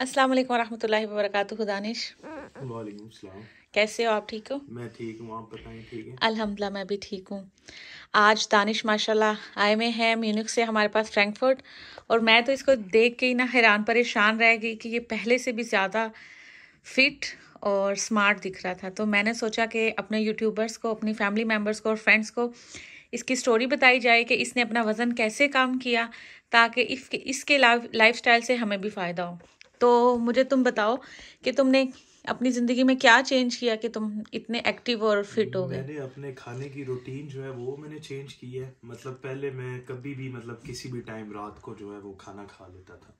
अस्सलाम वालेकुम रहमतुल्लाहि व बरकातुहू दानिश। वालेकुम सलाम। कैसे हो आप ठीक हो? मैं ठीक हूँ आप बताएँ ठीक है? अल्हम्दुलिल्लाह मैं भी ठीक हूँ। आज दानिश माशाल्लाह आए में है म्यूनिक से हमारे पास फ्रैंकफर्ट और मैं तो इसको देख के ही ना हैरान परेशान रह गई कि ये पहले से भी ज़्यादा फिट और स्मार्ट दिख रहा था। तो मैंने सोचा कि अपने यूट्यूबर्स को अपनी फैमिली मेंबर्स को और फ्रेंड्स को इसकी स्टोरी बताई जाए कि इसने अपना वज़न कैसे कम किया ताकि इसके लाइफ स्टाइल से हमें भी फ़ायदा हो। तो मुझे तुम बताओ कि तुमने अपनी ज़िंदगी में क्या चेंज किया कि तुम इतने एक्टिव और फिट हो गए? मैंने अपने खाने की रूटीन जो है वो मैंने चेंज की है। मतलब पहले मैं कभी भी मतलब किसी भी टाइम रात को जो है वो खाना खा लेता था।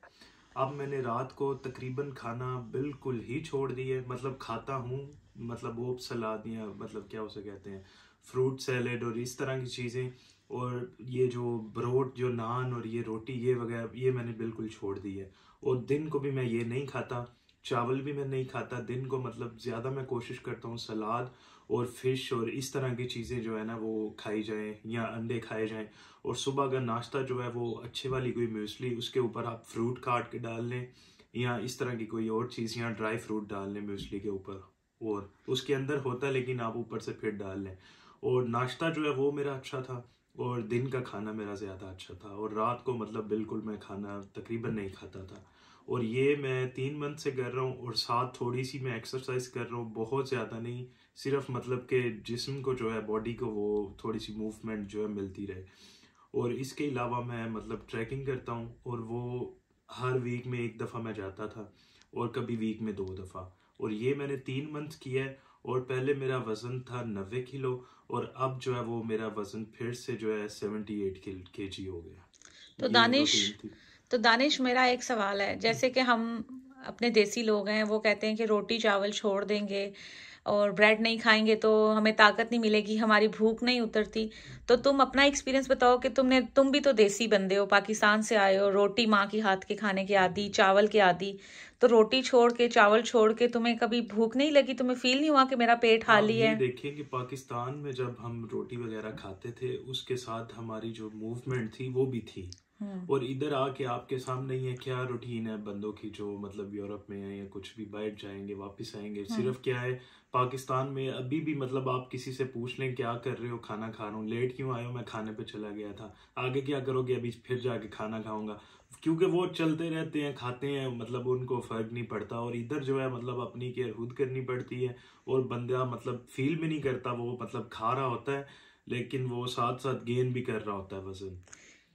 अब मैंने रात को तकरीबन खाना बिल्कुल ही छोड़ दिया है। मतलब खाता हूँ मतलब वो सलाद या मतलब क्या उसे कहते हैं फ्रूट सैलेड और इस तरह की चीज़ें। और ये जो ब्रोड जो नान और ये रोटी, ये वगैरह, ये मैंने बिल्कुल छोड़ दी है। और दिन को भी मैं ये नहीं खाता, चावल भी मैं नहीं खाता, दिन को मतलब ज़्यादा मैं कोशिश करता हूँ सलाद और फ़िश और इस तरह की चीज़ें जो है ना, वो खाई जाएँ या अंडे खाए जाएँ। और सुबह का नाश्ता जो है, वो अच्छे वाली कोई म्यूसली, उसके ऊपर आप फ्रूट काट के डाल लें या इस तरह की कोई और चीज़, या ड्राई फ्रूट डाल लें म्यूसली के ऊपर। और उसके अंदर होता लेकिन आप ऊपर से फिर डाल लें। और नाश्ता जो है, वो मेरा अच्छा था। और दिन का खाना मेरा ज़्यादा अच्छा था और रात को मतलब बिल्कुल मैं खाना तकरीबन नहीं खाता था। और ये मैं तीन मंथ से कर रहा हूँ और साथ थोड़ी सी मैं एक्सरसाइज कर रहा हूँ, बहुत ज़्यादा नहीं, सिर्फ़ मतलब के जिस्म को जो है बॉडी को वो थोड़ी सी मूवमेंट जो है मिलती रहे। और इसके अलावा मैं मतलब ट्रैकिंग करता हूँ और वो हर वीक में एक दफ़ा मैं जाता था और कभी वीक में दो दफ़ा। और ये मैंने तीन मंथ किया है और पहले मेरा वज़न था नब्बे किलो और अब जो है वो मेरा वज़न फिर से जो है सेवेंटी एट के जी हो गया। तो दानिश तो दानिश मेरा एक सवाल है। जैसे कि हम अपने देसी लोग हैं वो कहते हैं कि रोटी चावल छोड़ देंगे और ब्रेड नहीं खाएँगे तो हमें ताकत नहीं मिलेगी हमारी भूख नहीं उतरती। तो तुम अपना एक्सपीरियंस बताओ कि तुमने तुम भी तो देसी बंदे हो पाकिस्तान से आए हो रोटी माँ की हाथ के खाने के आदि चावल के आदि। तो रोटी छोड़ के चावल छोड़ के तुम्हें कभी भूख नहीं लगी? तुम्हें फील नहीं हुआ कि मेरा पेट खाली है? देखिए कि पाकिस्तान में जब हम रोटी वगैरह खाते थे उसके साथ हमारी जो मूवमेंट थी वो भी थी। और इधर आके आपके सामने ये क्या रूटीन है? बंदों की जो मतलब यूरोप में है या कुछ भी बैठ जाएँगे वापस आएँगे। हम्म। सिर्फ़ क्या है पाकिस्तान में अभी भी मतलब आप किसी से पूछ लें क्या कर रहे हो? खाना खा रहा हूँ। लेट क्यों आए हो? मैं खाने पे चला गया था। आगे क्या करोगे? अभी फिर जाके खाना खाऊँगा। क्योंकि वो चलते रहते हैं खाते हैं मतलब उनको फ़र्क नहीं पड़ता। और इधर जो है मतलब अपनी केयर खुद करनी पड़ती है। और बंदा मतलब फील भी नहीं करता वो मतलब खा रहा होता है लेकिन वो साथ साथ गेन भी कर रहा होता है वज़न।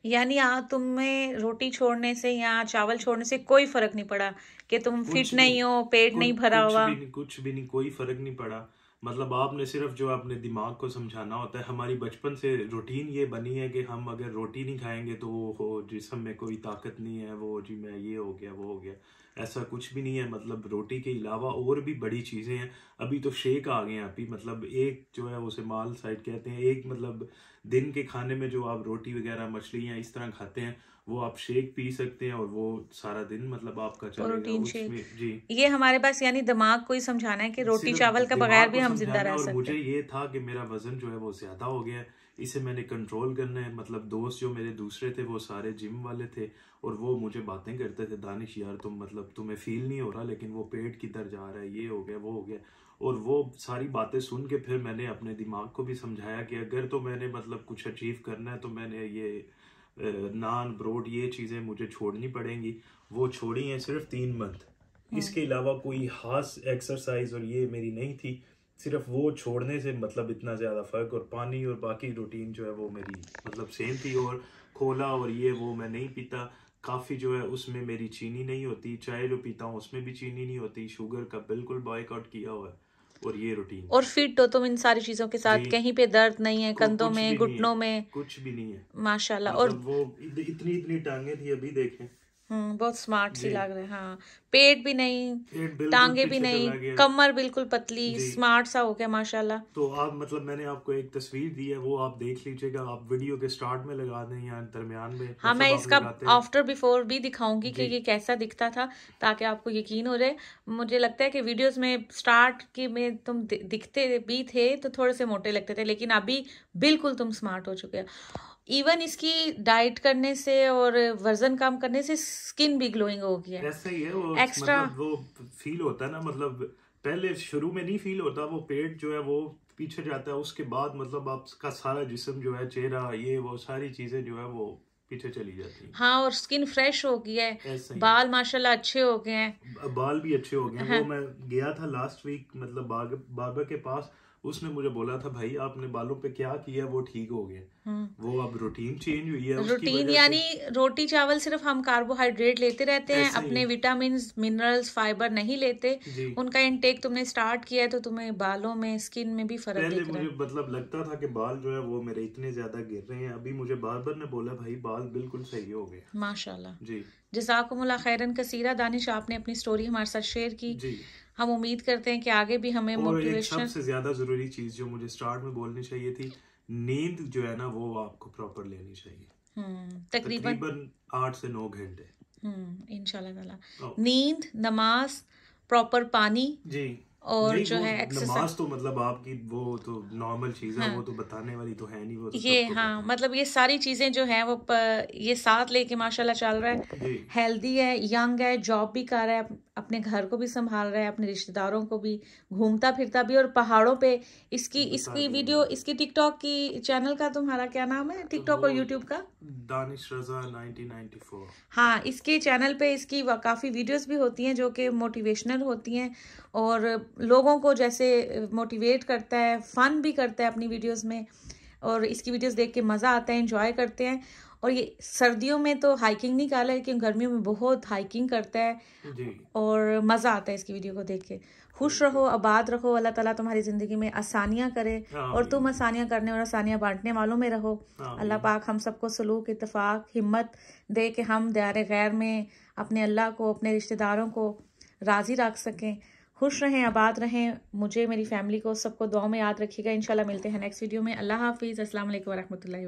यानी आ तुम्हें रोटी छोड़ने से या चावल छोड़ने से कोई फ़र्क नहीं पड़ा कि तुम फिट नहीं हो पेट कुछ, नहीं भरा हुआ। कुछ भी नहीं कोई फ़र्क नहीं पड़ा। मतलब आपने सिर्फ़ जो अपने दिमाग को समझाना होता है हमारी बचपन से रूटीन ये बनी है कि हम अगर रोटी नहीं खाएँगे तो वो हो जिसम में कोई ताकत नहीं है वो जी मैं ये हो गया वो हो गया। ऐसा कुछ भी नहीं है। मतलब रोटी के अलावा और भी बड़ी चीज़ें हैं। अभी तो शेक आ गए हैं अभी। मतलब एक जो है उसे माल साइड कहते हैं। एक मतलब दिन के खाने में जो आप रोटी वगैरह मछलियाँ इस तरह खाते हैं वो आप शेक पी सकते हैं और वो सारा दिन मतलब आपका चलेगा। उसमें जी। ये हमारे पास यानी दिमाग को ही समझाना है कि रोटी चावल का बगैर भी हम ज़िंदा रह सकते हैं मुझे ये था कि मेरा वज़न जो है वो ज़्यादा हो गया है। इसे मैंने कंट्रोल करना है। मतलब दोस्त जो मेरे दूसरे थे वो सारे जिम वाले थे और वो मुझे बातें करते थे दानिश यार तुम मतलब तुम्हें फील नहीं हो रहा लेकिन वो पेट किधर जा रहा है? ये हो गया वो हो गया। और वो सारी बातें सुन के फिर मैंने अपने दिमाग को भी समझाया कि अगर तो मैंने मतलब कुछ अचीव करना है तो मैंने ये नान ब्रोड ये चीज़ें मुझे छोड़नी पड़ेंगी। वो छोड़ी हैं सिर्फ़ तीन मंथ। हम्म। इसके अलावा कोई खास एक्सरसाइज और ये मेरी नहीं थी। सिर्फ़ वो छोड़ने से मतलब इतना ज़्यादा फ़र्क और पानी और बाकी रूटीन जो है वो मेरी मतलब सेम थी और खोला और ये वो मैं नहीं पीता। काफ़ी जो है उसमें मेरी चीनी नहीं होती चाय जो पीता हूँ उसमें भी चीनी नहीं होती शुगर का बिल्कुल बॉयकआउट किया हुआ है और ये रूटीन और फिट हो तुम इन सारी चीज़ों के साथ कहीं पे दर्द नहीं है कंधों में घुटनों में। कुछ भी नहीं है। माशाल्लाह मतलब और वो इतनी इतनी टांगे थी अभी देखें। बहुत स्मार्ट सी लग रहे हैं हाँ। पेट भी नहीं टांगे भी नहीं कमर बिल्कुल पतली स्मार्ट सा हो गया माशाल्लाह। तो आप मतलब मैंने आपको एक तस्वीर दी है वो आप देख लीजिएगा आप वीडियो के स्टार्ट में लगा दें या दरमियान में हाँ मैं इसका आफ्टर बिफोर भी दिखाऊँगी कि ये कैसा दिखता था ताकि आपको यकीन हो जाए। मुझे लगता है कि वीडियोस में स्टार्ट के में तुम दिखते भी थे तो थोड़े से मोटे लगते थे लेकिन अभी बिल्कुल तुम स्मार्ट हो चुके हो। इवन इसकी डाइट करने से और वज़न कम करने से स्किन भी ग्लोइंग हो गया। ऐसा ही है वो एक्स्ट्रा मतलब वो फील होता है ना मतलब पहले शुरू में नहीं फील होता वो पेट जो है वो पीछे जाता है उसके बाद मतलब आपका सारा जिस्म जो है चेहरा ये वो सारी चीज़ें जो है वो पीछे चली जाती है। हाँ और स्किन फ्रेश हो गई है। बाल माशाल्लाह अच्छे हो गए हैं। बाल भी अच्छे हो गए हैं। हाँ। वो मैं गया था लास्ट वीक मतलब बार्बर के पास उसने मुझे बोला था भाई आपने बालों पे क्या किया वो ठीक हो गया। हम्म। वो अब रूटीन चेंज हुई है रूटीन यानी रोटी चावल सिर्फ़ हम कार्बोहाइड्रेट लेते रहते हैं अपने विटामिन मिनरल्स फाइबर नहीं लेते। उनका इनटेक तुमने स्टार्ट किया है तो तुम्हें बालों में स्किन में भी फ़र्क पहले मुझे मतलब लगता था कि बाल जो है वो मेरे इतने ज़्यादा गिर रहे हैं। अभी मुझे बार बार ने बोला भाई बाल बिल्कुल सही हो गए। माशाल्लाह। जी। जजाकुमुल्ला खैरन कसीरा दानिश आपने अपनी स्टोरी हमारे साथ शेयर की। जी। हम उम्मीद करते हैं कि आगे भी हमें मोटिवेशन सबसे ज़्यादा ज़रूरी चीज़ जो मुझे स्टार्ट में बोलनी चाहिए थी नींद जो है ना वो आपको प्रॉपर लेनी चाहिए। हम्म, तकरीबन आठ से नौ घंटे। हम्म, इनशाला नींद नमाज़ प्रॉपर पानी। जी। और जो है नमाज़ तो मतलब आपकी वो तो नॉर्मल चीज़ है हाँ, वो तो बताने वाली तो है नहीं वो तो ये हाँ मतलब ये सारी चीज़ें जो है वो प, ये साथ लेके माशाल्लाह चल रहा है। हेल्दी है यंग है जॉब भी कर रहा है अपने घर को भी संभाल रहा है अपने रिश्तेदारों को भी घूमता फिरता भी और पहाड़ों पे इसकी इसकी वीडियो इसकी टिकटॉक की चैनल का तुम्हारा क्या नाम है? टिकटॉक और यूट्यूब का? दानिश रजा 1994 हाँ इसके चैनल पे इसकी काफ़ी वीडियोस भी होती हैं जो कि मोटिवेशनल होती हैं और लोगों को जैसे मोटिवेट करता है फन भी करता है अपनी वीडियोस में और इसकी वीडियोस देख के मज़ा आता है इंजॉय करते हैं। और ये सर्दियों में तो हाइकिंग नहीं काला लेकिन गर्मियों में बहुत हाइकिंग करता है। और मज़ा आता है इसकी वीडियो को देख के। खुश रहो आबाद रहो अल्लाह ताला तुम्हारी ज़िंदगी में आसानियाँ करे और तुम आसानियाँ करने और आसानियाँ बांटने वालों में रहो। अल्लाह पाक हम सबको सलूक इतफाक हिम्मत दे के हम दार गैर में अपने अल्लाह को अपने रिश्तेदारों को राज़ी रख सकें। खुश रहें, आबाद रहें। मुझे, मेरी फैमिली को सबको दुआ में याद रखिएगा। इंशाल्लाह मिलते हैं नेक्स्ट वीडियो में। अल्लाह हाफिज़। अस्सलाम वालेकुम वरहमतुल्लाहि